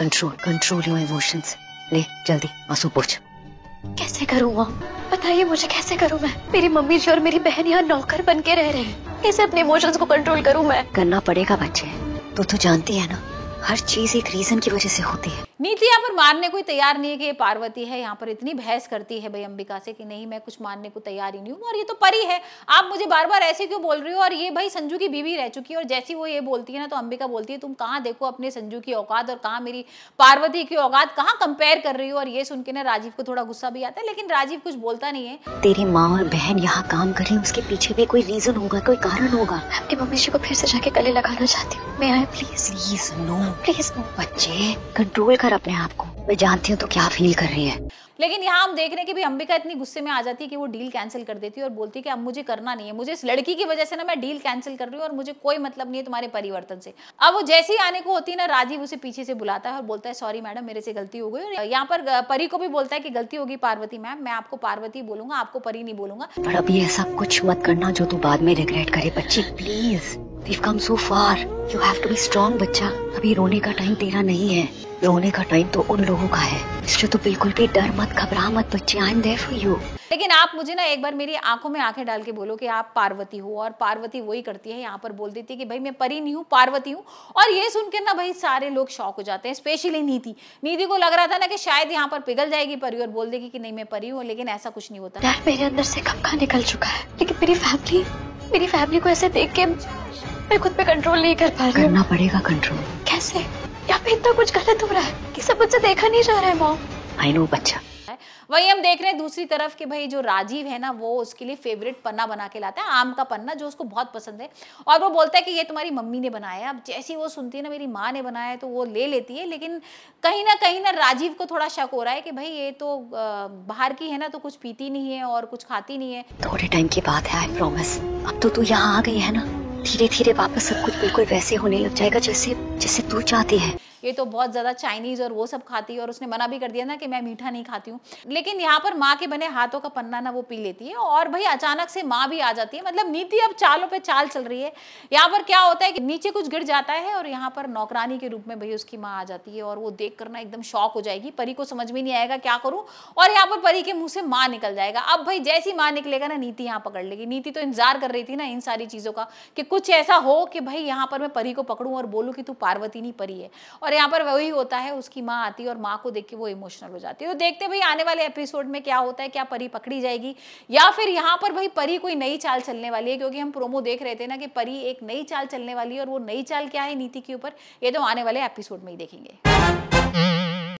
Control control your emotions ले जल्दी आँसू पोछ। कैसे करूँ मॉम बताइए मुझे कैसे करूँ मैं? मेरी मम्मी जी और मेरी बहन यहाँ नौकर बन के रह रहे हैं। कैसे अपने इमोशंस को कंट्रोल करूँ मैं? करना पड़ेगा बच्चे। तो तू जानती है ना हर चीज़ एक रीजन की वजह से होती है। नीति यहाँ पर मानने को तैयार नहीं है कि ये पार्वती है, यहाँ पर इतनी बहस करती है भाई अंबिका से कि नहीं, मैं कुछ मानने को तैयार ही नहीं हूँ। और ये तो परी है। आप मुझे बार बार ऐसे क्यों बोल रही हो? और ये भाई संजू की बीवी रह चुकी है और जैसी वो ये बोलती है ना तो अंबिका बोलती है, तुम कहाँ देखो अपने संजू की औकात और कहाँ मेरी पार्वती की औकात? कहाँ कंपेयर कर रही हो? और ये सुन के ना राजीव को थोड़ा गुस्सा भी आता है, लेकिन राजीव कुछ बोलता नहीं है। तेरी माँ और बहन यहाँ काम कर रही है, उसके पीछे भी कोई रीजन होगा, कोई कारण होगा। अपनी मम्मी जी को फिर से जाके गले लगाना चाहती हूँ। मैं please please no please no बच्चे। कंट्रोल कर अपने आप को। मैं जानती हूँ तो क्या फील कर रही है। लेकिन यहाँ हम देख रहे हैं कि भी अंबिका इतनी गुस्से में आ जाती है कि वो डील कैंसिल कर देती है और बोलती है कि अब मुझे करना नहीं है। मुझे इस लड़की की वजह से ना मैं डील कैंसिल कर रही हूँ और मुझे कोई मतलब नहीं है तुम्हारे परिवर्तन से। अब वो जैसे ही आने को होती है ना राजीव उसे पीछे से बुलाता है और बोलता है सॉरी मैडम मेरे से गलती हो गई। और यहाँ पर परी को भी बोलता है कि गलती होगी पार्वती मैम मैं आपको पार्वती बोलूँगा आपको परी नहीं बोलूँगा। पर अभी ऐसा कुछ मत करना जो तू बाद में रिग्रेट करे बच्ची please come so far. You have to be strong बच्चा। अभी रोने का टाइम तेरा नहीं है। रोने का टाइम तो उन लोगों का है। इसलिए तो बिल्कुल भी डर मत घबरा मत बच्चे। I am there for you लेकिन आप मुझे ना एक बार मेरी आँखों में आँखें डाल के बोलो कि आप पार्वती हो और पार्वती वही करती है यहाँ पर बोल देती है कि भाई मैं परी नहीं हूँ पार्वती हूँ। और ये सुन के ना भाई सारे लोग शौक हो जाते हैं स्पेशली नीति। नीति को लग रहा था ना कि शायद यहाँ पर पिघल जाएगी परी और बोल देगी कि नहीं मैं परी हूँ लेकिन ऐसा कुछ नहीं होता। डर मेरे अंदर से कब का निकल चुका है? लेकिन मेरी फैमिली मेरी फैमिली को ऐसे देख के मैं खुद पे कंट्रोल नहीं कर पा रही करना पड़ेगा कंट्रोल कैसे? यहाँ पे इतना कुछ गलत हो रहा है कि सब मुझसे देखा नहीं जा रहा है मॉम आई नो बच्चा। वही हम देख रहे हैं दूसरी तरफ़ कि भाई जो राजीव है ना वो उसके लिए फेवरेट पन्ना बना के लाता है आम का पन्ना जो उसको बहुत पसंद है। और वो बोलता है कि ये तुम्हारी मम्मी ने बनाया है। अब जैसी वो सुनती है ना मेरी माँ ने बनाया है तो वो ले लेती है लेकिन कहीं ना कहीं ना राजीव को थोड़ा शक हो रहा है कि भाई ये तो बाहर की है ना तो कुछ पीती नहीं है और कुछ खाती नहीं है। थोड़े टाइम की बात है आई प्रॉमिस अब तो तू यहाँ आ गई है ना? धीरे धीरे वापस सब कुछ बिल्कुल वैसे होने लग जाएगा जैसे जैसे तू चाहती है। ये तो बहुत ज़्यादा चाइनीज़ और वो सब खाती है और उसने मना भी कर दिया ना कि मैं मीठा नहीं खाती हूँ। लेकिन यहाँ पर माँ के बने हाथों का पन्ना ना वो पी लेती है और भाई अचानक से माँ भी आ जाती है। मतलब नीति अब चालों पर चाल चल रही है। यहाँ पर क्या होता है कि नीचे कुछ गिर जाता है और यहाँ पर नौकरानी के रूप में भाई उसकी माँ आ जाती है और वो देख कर ना एकदम शौक हो जाएगी। परी को समझ में नहीं आएगा क्या करूँ और यहाँ पर परी के मुँह से माँ निकल जाएगा। अब भाई जैसी माँ निकलेगा ना नीति यहाँ पकड़ लेगी। नीति तो इंतज़ार कर रही थी ना इन सारी चीज़ों का कि कुछ ऐसा हो कि भाई यहाँ पर मैं परी को पकड़ूँ और बोलूँ कि तू पार्वती नहीं परी है। और यहाँ पर वही होता है, उसकी माँ आती है और माँ को देख के वो इमोशनल हो जाती है। तो देखते भाई, आने वाले एपिसोड में क्या होता है, क्या परी पकड़ी जाएगी, या फिर यहाँ पर भाई परी कोई नई चाल चलने वाली है, क्योंकि हम प्रोमो देख रहे थे ना कि परी एक नई चाल चलने वाली है और वो नई चाल क्या है नीति के ऊपर, ये तो आने वाले एपिसोड में ही देखेंगे।